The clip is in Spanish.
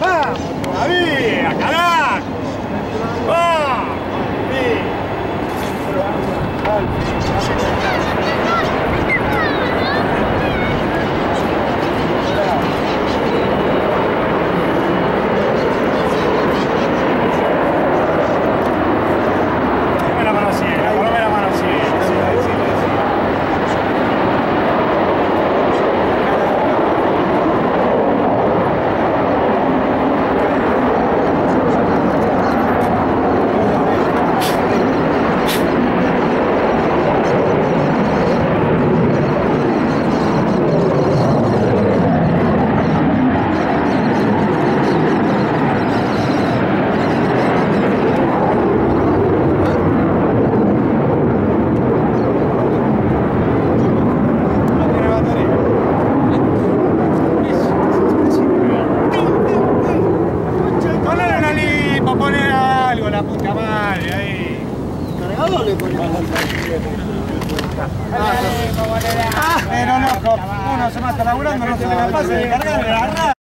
¡Vamos! ¡David! ¡A la puta madre, ahí. ¿Cargado le ponemos? Ah, pero loco, uno se mata laburando, no se le pasa de cargar.